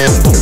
and